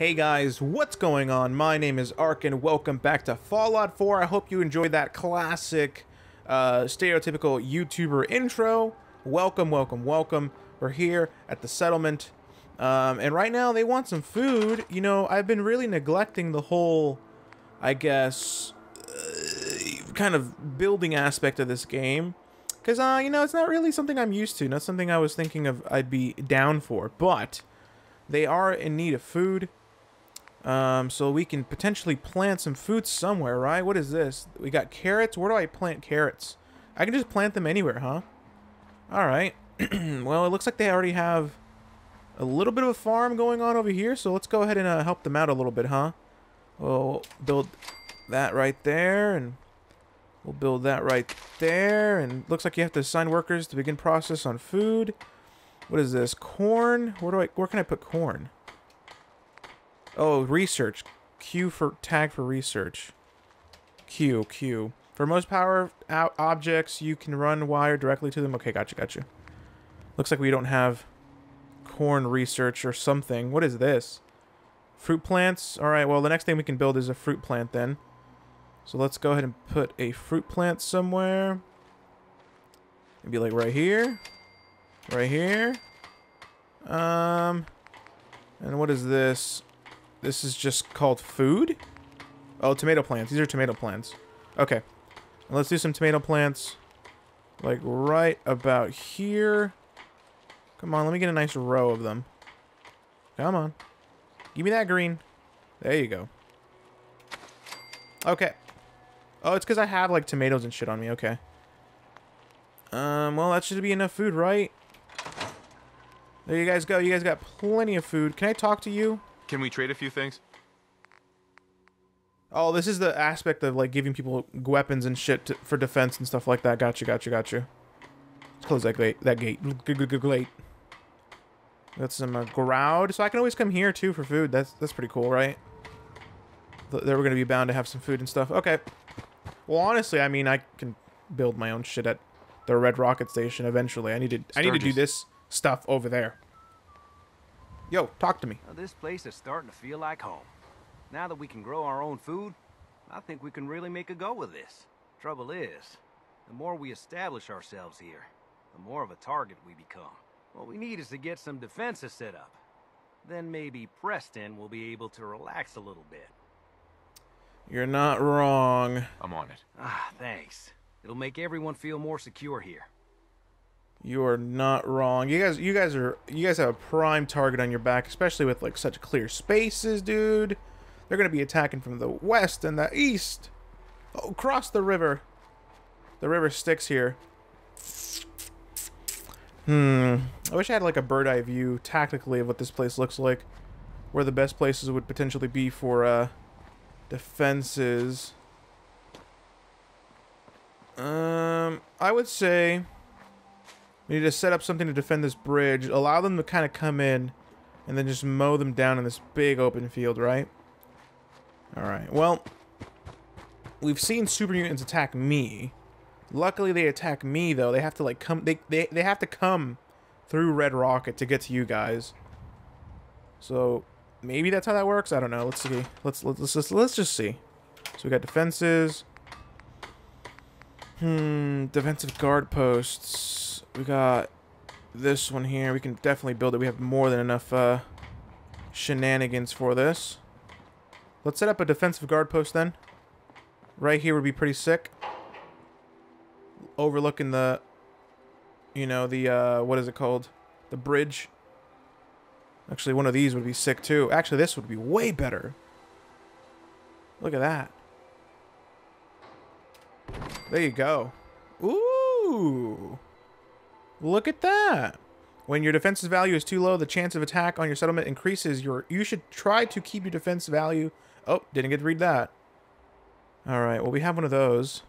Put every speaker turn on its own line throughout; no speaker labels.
Hey guys, what's going on? My name is Arc and welcome back to Fallout 4. I hope you enjoyed that classic, uh, stereotypical YouTuber intro. Welcome, welcome, welcome. We're here at the settlement. Um, and right now they want some food. You know, I've been really neglecting the whole, I guess, uh, kind of building aspect of this game. Because, uh, you know, it's not really something I'm used to. Not something I was thinking of I'd be down for. But they are in need of food. Um, so we can potentially plant some food somewhere, right? What is this? We got carrots. Where do I plant carrots? I can just plant them anywhere, huh? Alright. well, it looks like they already have a little bit of a farm going on over here. So let's go ahead and uh, help them out a little bit, huh? We'll build that right there. And we'll build that right there. And looks like you have to assign workers to begin process on food. What is this? Corn? Where do I? Where can I put corn? Oh, research. Q for tag for research. Q, Q. For most power objects, you can run wire directly to them. Okay, gotcha, gotcha. Looks like we don't have corn research or something. What is this? Fruit plants? Alright, well, the next thing we can build is a fruit plant then. So let's go ahead and put a fruit plant somewhere. Maybe like right here. Right here. Um, and what is this? This is just called food? Oh, tomato plants. These are tomato plants. Okay. Let's do some tomato plants. Like right about here. Come on, let me get a nice row of them. Come on. Give me that green. There you go. Okay. Oh, it's because I have like tomatoes and shit on me. Okay. Um, well, that should be enough food, right? There you guys go. You guys got plenty of food. Can I talk to you?
Can we trade a few things?
Oh, this is the aspect of like giving people weapons and shit to, for defense and stuff like that. Gotcha, gotcha, gotcha. Let's close that gate. That gate. Gate. Got some uh, ground, so I can always come here too for food. That's that's pretty cool, right? They were gonna be bound to have some food and stuff. Okay. Well, honestly, I mean, I can build my own shit at the Red Rocket Station eventually. I need to. Sturgis. I need to do this stuff over there. Yo, talk to me.
Well, this place is starting to feel like home. Now that we can grow our own food, I think we can really make a go with this. Trouble is, the more we establish ourselves here, the more of a target we become. What we need is to get some defenses set up. Then maybe Preston will be able to relax a little bit.
You're not wrong.
I'm on it.
Ah, thanks. It'll make everyone feel more secure here.
You are not wrong. You guys you guys are you guys have a prime target on your back, especially with like such clear spaces, dude. They're gonna be attacking from the west and the east. Oh, cross the river. The river sticks here. Hmm. I wish I had like a bird eye view tactically of what this place looks like. Where the best places would potentially be for uh defenses. Um I would say we need to set up something to defend this bridge. Allow them to kind of come in and then just mow them down in this big open field, right? Alright, well, we've seen super mutants attack me. Luckily they attack me though. They have to like come they they, they have to come through Red Rocket to get to you guys. So maybe that's how that works. I don't know. Let's see. Let's let's let's just, let's just see. So we got defenses. Hmm, defensive guard posts we got this one here. We can definitely build it. We have more than enough uh, shenanigans for this. Let's set up a defensive guard post then. Right here would be pretty sick. Overlooking the, you know, the, uh, what is it called? The bridge. Actually, one of these would be sick too. Actually, this would be way better. Look at that. There you go. Ooh. Look at that. When your defensive value is too low, the chance of attack on your settlement increases. Your You should try to keep your defense value... Oh, didn't get to read that. Alright, well, we have one of those.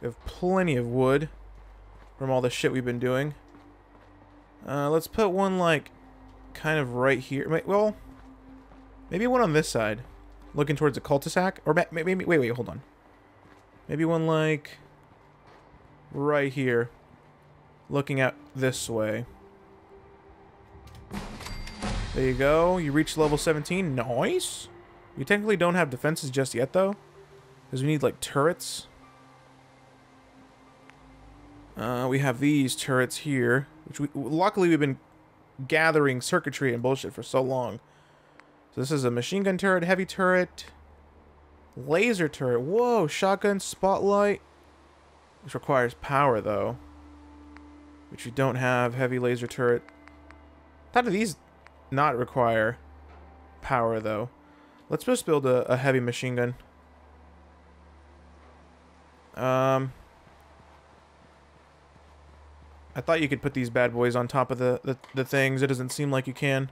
We have plenty of wood from all the shit we've been doing. Uh, let's put one, like, kind of right here. Well, maybe one on this side. Looking towards the cul-de-sac. Or maybe, wait, wait, hold on. Maybe one, like, right here looking at this way. There you go. You reach level 17. Nice. You technically don't have defenses just yet, though. Because we need, like, turrets. Uh, we have these turrets here. Which we, luckily we've been gathering circuitry and bullshit for so long. So this is a machine gun turret, heavy turret, laser turret. Whoa, shotgun, spotlight. Which requires power, though. Which you don't have. Heavy laser turret. How do these not require power, though? Let's just build a, a heavy machine gun. Um... I thought you could put these bad boys on top of the, the, the things. It doesn't seem like you can.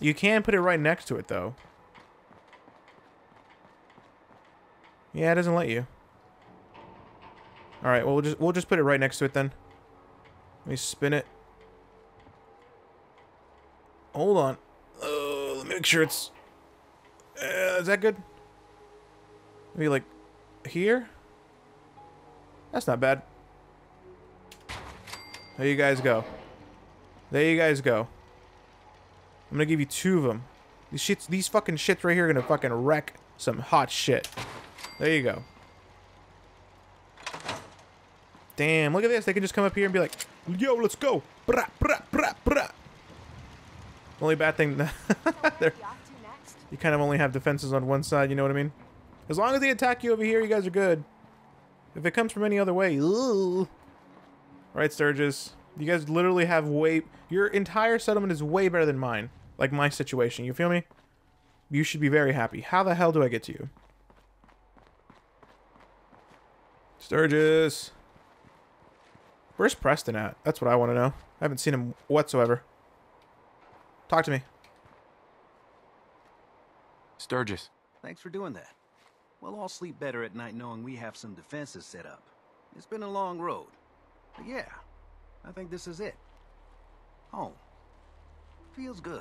You can put it right next to it, though. Yeah, it doesn't let you. All right, well we'll just we'll just put it right next to it then. Let me spin it. Hold on. Uh, let me make sure it's. Uh, is that good? Maybe like here. That's not bad. There you guys go. There you guys go. I'm gonna give you two of them. These shits, these fucking shits right here are gonna fucking wreck some hot shit. There you go. Damn, look at this. They can just come up here and be like, yo, let's go. Brah, brah, brah, brah. Only bad thing, you kind of only have defenses on one side, you know what I mean? As long as they attack you over here, you guys are good. If it comes from any other way, ooh. Right, Sturgis? You guys literally have way... Your entire settlement is way better than mine. Like my situation, you feel me? You should be very happy. How the hell do I get to you? Sturgis. Where's Preston at? That's what I want to know. I haven't seen him whatsoever. Talk to me.
Sturgis.
Thanks for doing that. We'll all sleep better at night knowing we have some defenses set up. It's been a long road. But yeah, I think this is it. Home. Feels good.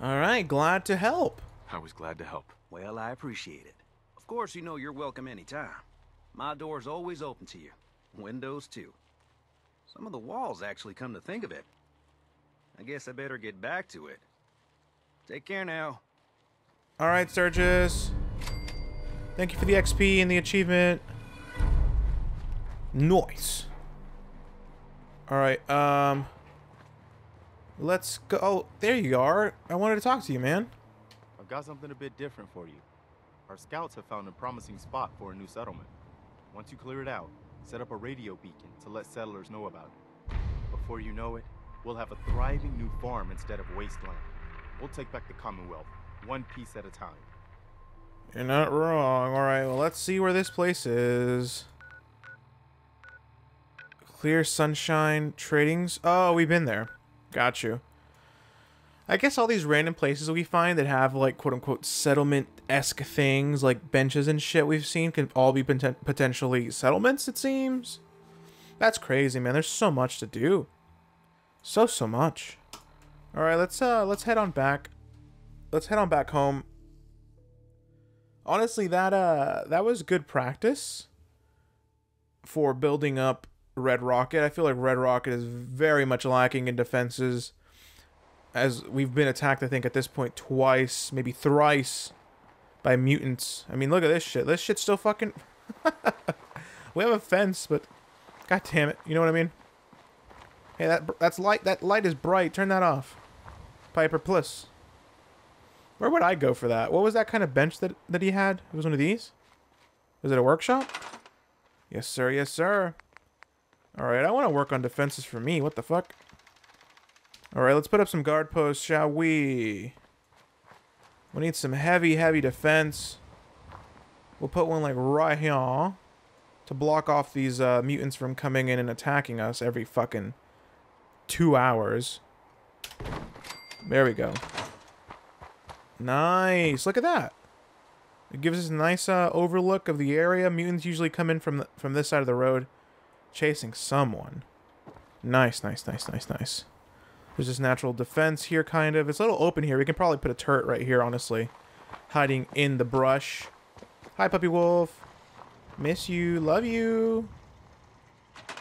All right, glad to help.
I was glad to help.
Well, I appreciate it. Of course, you know you're welcome anytime. My door's always open to you. Windows, too. Some of the walls actually come to think of it. I guess I better get back to it. Take care now.
All right, Sturgis. Thank you for the XP and the achievement. Nice. Alright, um... Let's go... Oh, there you are. I wanted to talk to you, man.
I've got something a bit different for you. Our scouts have found a promising spot for a new settlement. Once you clear it out, set up a radio beacon to let settlers know about it. Before you know it, we'll have a thriving new farm instead of wasteland. We'll take back the Commonwealth, one piece at a time.
You're not wrong. Alright, well, let's see where this place is. Clear Sunshine Tidings. Oh, we've been there. Got you. I guess all these random places we find that have like quote unquote settlement esque things like benches and shit we've seen can all be poten potentially settlements, it seems. That's crazy, man. There's so much to do. So so much. Alright, let's uh let's head on back. Let's head on back home. Honestly, that uh that was good practice for building up Red Rocket. I feel like Red Rocket is very much lacking in defenses. As we've been attacked, I think, at this point twice, maybe thrice by mutants. I mean, look at this shit. This shit's still fucking... we have a fence, but... God damn it. You know what I mean? Hey, that that's light. That light is bright. Turn that off. Piper Plus. Where would I go for that? What was that kind of bench that, that he had? It was one of these? Was it a workshop? Yes, sir. Yes, sir. Alright, I want to work on defenses for me. What the fuck? Alright, let's put up some guard posts, shall we? We need some heavy, heavy defense. We'll put one like right here to block off these uh, mutants from coming in and attacking us every fucking two hours. There we go. Nice. Look at that. It gives us a nice uh, overlook of the area. Mutants usually come in from the, from this side of the road chasing someone. Nice, nice, nice, nice, nice. There's this natural defense here, kind of. It's a little open here. We can probably put a turret right here, honestly. Hiding in the brush. Hi, Puppy Wolf. Miss you. Love you.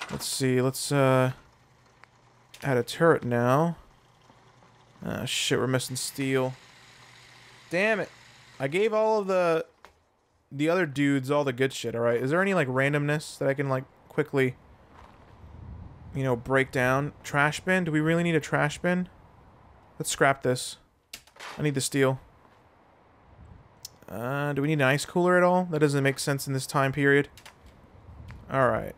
Let's see. Let's, uh... add a turret now. Ah, shit, we're missing steel. Damn it. I gave all of the the other dudes all the good shit, alright? Is there any, like, randomness that I can, like, quickly, you know, break down? Trash bin? Do we really need a trash bin? Let's scrap this. I need the steel. Uh, do we need an ice cooler at all? That doesn't make sense in this time period. Alright.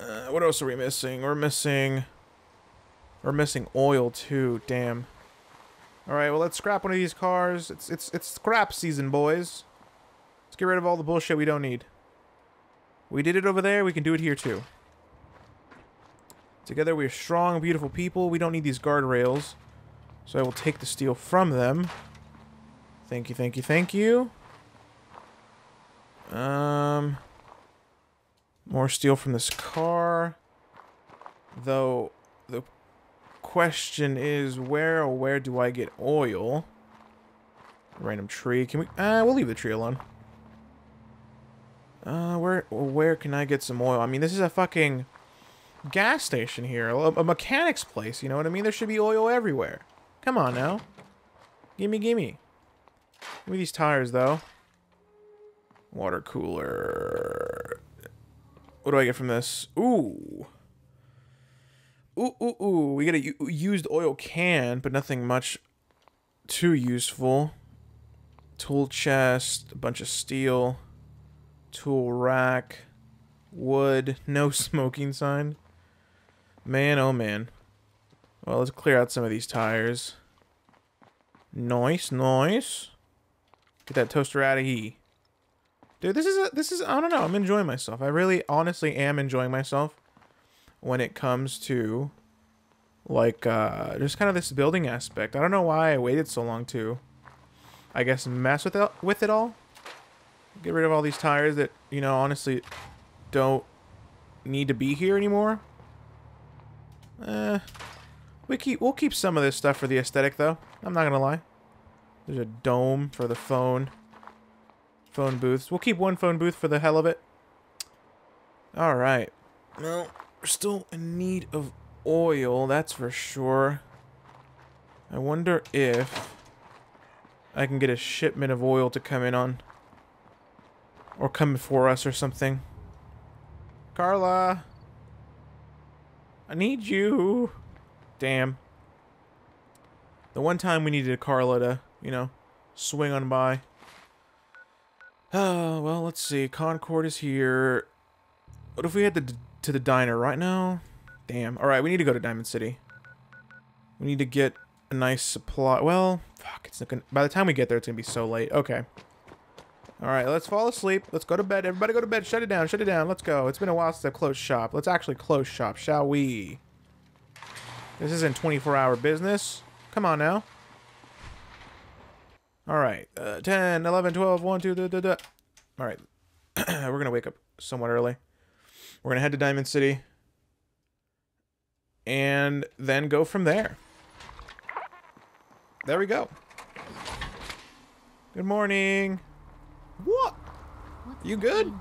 Uh, what else are we missing? We're missing... We're missing oil, too. Damn. Alright, well, let's scrap one of these cars. It's, it's, it's scrap season, boys. Let's get rid of all the bullshit we don't need. We did it over there, we can do it here, too. Together, we are strong, beautiful people. We don't need these guardrails. So I will take the steel from them. Thank you, thank you, thank you. Um, more steel from this car. Though, the question is, where or where do I get oil? Random tree. Can we... Uh, we'll leave the tree alone. Uh, where, where can I get some oil? I mean, this is a fucking gas station here. A, a mechanic's place, you know what I mean? There should be oil everywhere. Come on now. Gimme, gimme. Give me these tires, though. Water cooler. What do I get from this? Ooh. Ooh, ooh, ooh. We get a used oil can, but nothing much too useful. Tool chest, a bunch of steel. Tool rack. Wood. No smoking sign. Man, oh man. Well, let's clear out some of these tires. Nice, nice. Get that toaster out of here. Dude, this is a, this is I don't know. I'm enjoying myself. I really honestly am enjoying myself when it comes to like uh just kind of this building aspect. I don't know why I waited so long to I guess mess with it with it all. Get rid of all these tires that, you know, honestly don't need to be here anymore. Eh, we keep we'll keep some of this stuff for the aesthetic though. I'm not gonna lie. There's a dome for the phone. Phone booths. We'll keep one phone booth for the hell of it. Alright. Well, we're still in need of oil, that's for sure. I wonder if I can get a shipment of oil to come in on. Or come for us or something. Carla! I need you! Damn. The one time we needed Carla to, you know, swing on by. Oh, well, let's see. Concord is here. What if we head to, to the diner right now? Damn. Alright, we need to go to Diamond City. We need to get a nice supply. Well, fuck. It's not gonna, by the time we get there, it's going to be so late. Okay. Alright, let's fall asleep. Let's go to bed. Everybody go to bed. Shut it down. Shut it down. Let's go. It's been a while since I've closed shop. Let's actually close shop, shall we? This isn't 24-hour business. Come on now. Alright. Uh, 10, 11, 12, 1, 2, da, da, da. Alright. We're going to wake up somewhat early. We're going to head to Diamond City. And then go from there. There we go. Good morning. You good?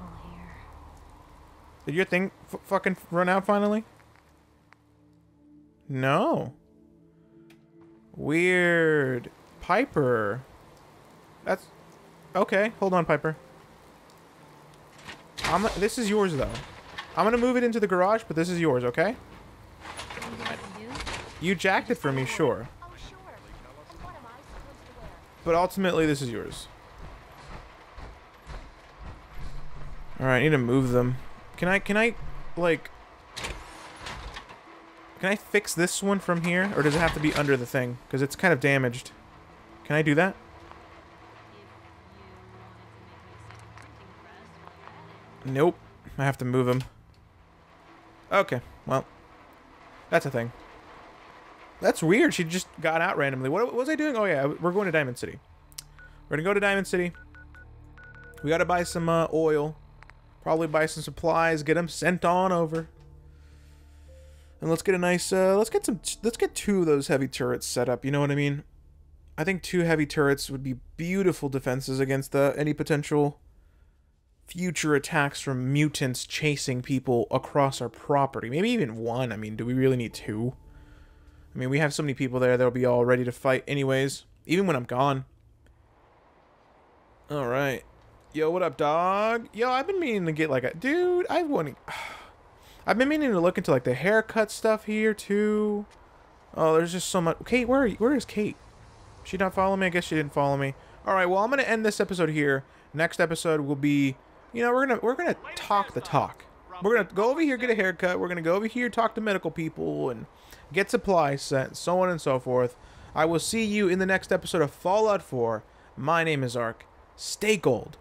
Did your thing f fucking run out finally? No. Weird. Piper. That's... Okay, hold on, Piper. I'm, this is yours, though. I'm gonna move it into the garage, but this is yours, okay?
Anything I can do?
You jacked it for me, sure.
Sure. What am I supposed to wear?
But ultimately, this is yours. Alright, I need to move them. Can I, can I, like... Can I fix this one from here? Or does it have to be under the thing? Because it's kind of damaged. Can I do that? Nope. I have to move them. Okay, well. That's a thing. That's weird. She just got out randomly. What, what was I doing? Oh, yeah. We're going to Diamond City. We're going to go to Diamond City. We got to buy some uh, oil. Probably buy some supplies. Get them sent on over. And let's get a nice, uh, let's get some, let's get two of those heavy turrets set up. You know what I mean? I think two heavy turrets would be beautiful defenses against the, any potential future attacks from mutants chasing people across our property. Maybe even one. I mean, do we really need two? I mean, we have so many people there that'll be all ready to fight anyways, even when I'm gone. All right. Yo, what up, dog? Yo, I've been meaning to get like a dude. I want to. I've been meaning to look into like the haircut stuff here too. Oh, there's just so much. Cait, where are you? Where is Cait? She not follow me? I guess she didn't follow me. All right. Well, I'm gonna end this episode here. Next episode will be, you know, we're gonna we're gonna talk the talk. We're gonna go over here get a haircut. We're gonna go over here talk to medical people and get supplies sent, so on and so forth. I will see you in the next episode of Fallout 4. My name is Arc. Stay gold.